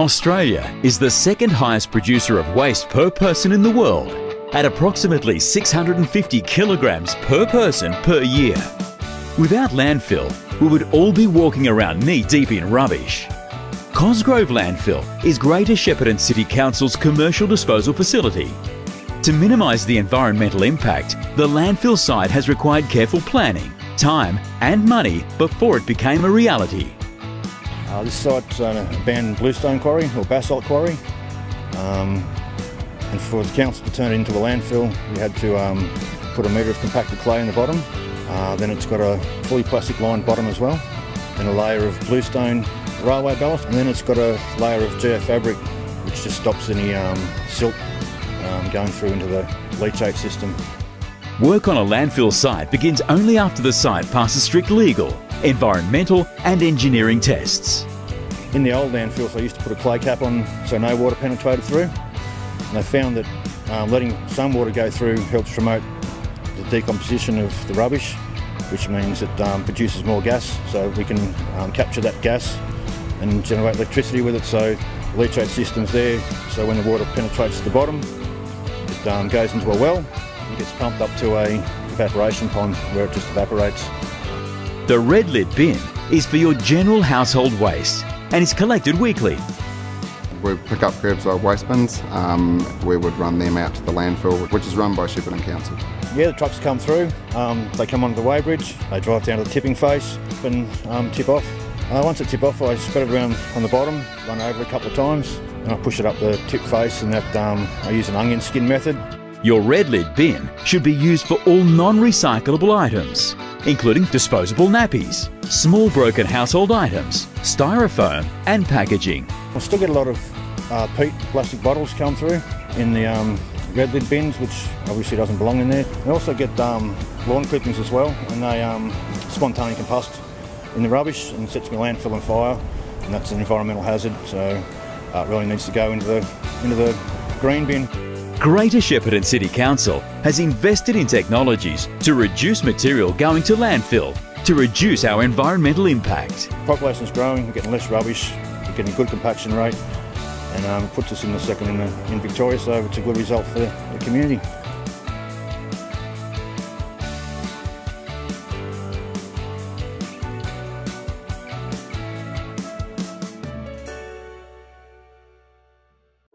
Australia is the second highest producer of waste per person in the world at approximately 650 kilograms per person per year. Without landfill, we would all be walking around knee deep in rubbish. Cosgrove Landfill is Greater Shepparton City Council's commercial disposal facility. To minimise the environmental impact, the landfill site has required careful planning, time and money before it became a reality. Uh, this site's an abandoned bluestone quarry or basalt quarry. Um, and for the council to turn it into a landfill, we had to um, put a metre of compacted clay in the bottom. Uh, then it's got a fully plastic lined bottom as well, and a layer of bluestone railway ballast, and then it's got a layer of geofabric which just stops any um, silt um, going through into the leachate system. Work on a landfill site begins only after the site passes strict legal, environmental and engineering tests. In the old landfills, I used to put a clay cap on so no water penetrated through. And they found that um, letting some water go through helps promote the decomposition of the rubbish, which means it um, produces more gas, so we can um, capture that gas and generate electricity with it. So the leachate system's there, so when the water penetrates to the bottom, it um, goes into a well and gets pumped up to a evaporation pond where it just evaporates. The red lid bin is for your general household waste and is collected weekly. We pick up curbside waste bins. Um, we would run them out to the landfill, which is run by Shepparton Council. Yeah, the trucks come through. Um, they come onto the weighbridge. They drive down to the tipping face and um, tip off. Uh, once it tip off, I spread it around on the bottom, run over a couple of times, and I push it up the tip face, and that um, I use an onion skin method. Your red lid bin should be used for all non-recyclable items, including disposable nappies, small broken household items, styrofoam and packaging. I still get a lot of uh, PET plastic bottles come through in the um, red lid bins, which obviously doesn't belong in there. I also get um, lawn clippings as well, and they um, spontaneously combust in the rubbish and sets my landfill on fire, and that's an environmental hazard, so uh, it really needs to go into the, into the green bin. Greater Shepparton City Council has invested in technologies to reduce material going to landfill to reduce our environmental impact. Population's growing, we're getting less rubbish, we're getting a good compaction rate, and um, puts us in the second in, the, in Victoria, so it's a good result for the community.